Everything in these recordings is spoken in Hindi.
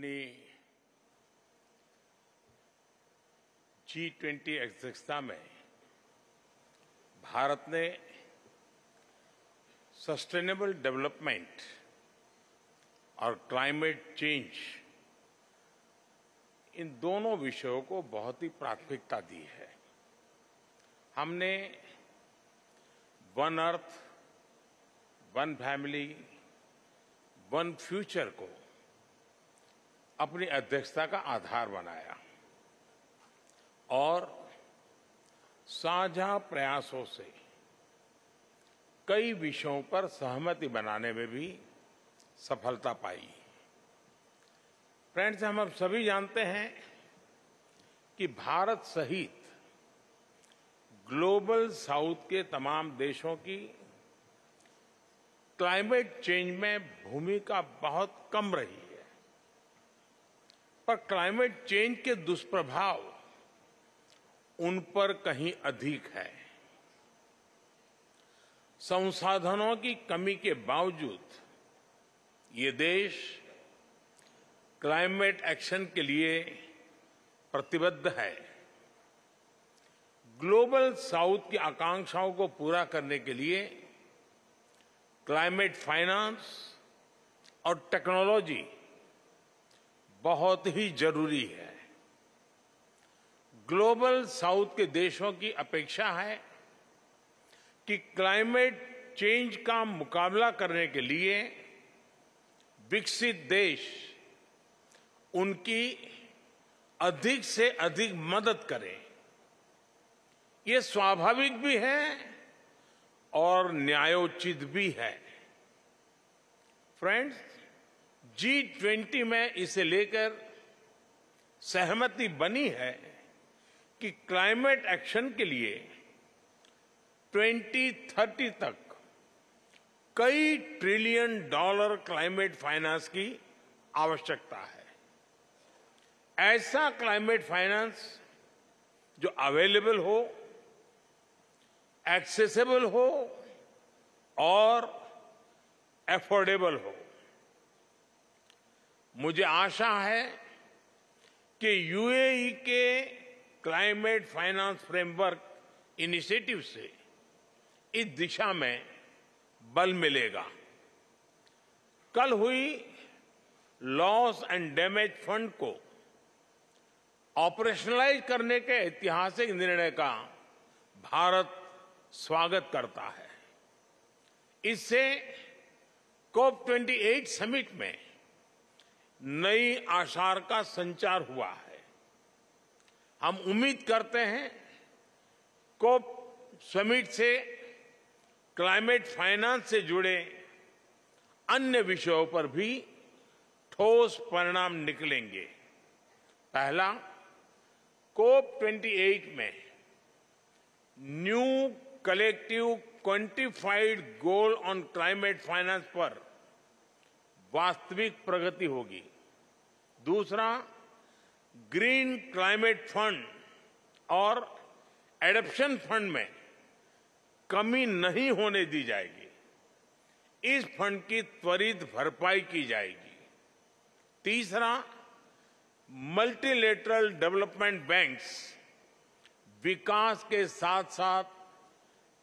अपनी जी ट्वेंटी अध्यक्षता में भारत ने सस्टेनेबल डेवलपमेंट और क्लाइमेट चेंज इन दोनों विषयों को बहुत ही प्राथमिकता दी है। हमने one earth one family one future को अपनी अध्यक्षता का आधार बनाया और साझा प्रयासों से कई विषयों पर सहमति बनाने में भी सफलता पाई। फ्रेंड्स, हम अब सभी जानते हैं कि भारत सहित ग्लोबल साउथ के तमाम देशों की क्लाइमेट चेंज में भूमिका बहुत कम रही। पर क्लाइमेट चेंज के दुष्प्रभाव उन पर कहीं अधिक है। संसाधनों की कमी के बावजूद ये देश क्लाइमेट एक्शन के लिए प्रतिबद्ध है। ग्लोबल साउथ की आकांक्षाओं को पूरा करने के लिए क्लाइमेट फाइनेंस और टेक्नोलॉजी बहुत ही ज़रूरी है। ग्लोबल साउथ के देशों की अपेक्षा है कि क्लाइमेट चेंज का मुकाबला करने के लिए विकसित देश उनकी अधिक से अधिक मदद करें। ये स्वाभाविक भी है और न्यायोचित भी है। फ्रेंड्स जी ट्वेंटी में इसे लेकर सहमति बनी है कि क्लाइमेट एक्शन के लिए 2030 तक कई ट्रिलियन डॉलर क्लाइमेट फाइनेंस की आवश्यकता है। ऐसा क्लाइमेट फाइनेंस जो अवेलेबल हो एक्सेसिबल हो और एफोर्डेबल हो। मुझे आशा है कि यूएई के क्लाइमेट फाइनेंस फ्रेमवर्क इनिशिएटिव से इस दिशा में बल मिलेगा। कल हुई लॉस एंड डैमेज फंड को ऑपरेशनलाइज करने के ऐतिहासिक निर्णय का भारत स्वागत करता है। इससे कोप 28 समिट में नई आशार का संचार हुआ है। हम उम्मीद करते हैं, कोप समिट से, क्लाइमेट फाइनेंस से जुड़े अन्य विषयों पर भी ठोस परिणाम निकलेंगे। पहला, कोप 28 में new collective quantified goal on climate finance पर वास्तविक प्रगति होगी। दूसरा, ग्रीन क्लाइमेट फंड और एडप्शन फंड में कमी नहीं होने दी जाएगी। इस फंड की त्वरित भरपाई की जाएगी। तीसरा, मल्टीलेटरल डेवलपमेंट बैंक्स विकास के साथ साथ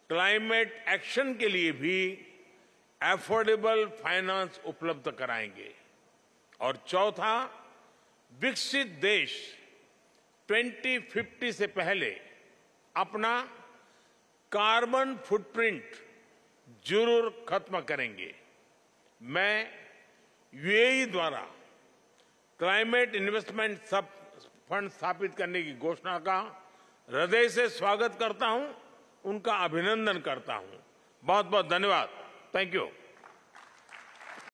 क्लाइमेट एक्शन के लिए भी एफोर्डेबल फाइनेंस उपलब्ध कराएँगे। और चौथा, विकसित देश 2050 से पहले अपना कार्बन फुटप्रिंट ज़रूर खत्म करेंगे। मैं यूएई द्वारा क्लाइमेट इन्वेस्टमेंट सब फंड स्थापित करने की घोषणा का हृदय से स्वागत करता हूँ, उनका अभिनंदन करता हूँ। बहुत बहुत धन्यवाद। Thank you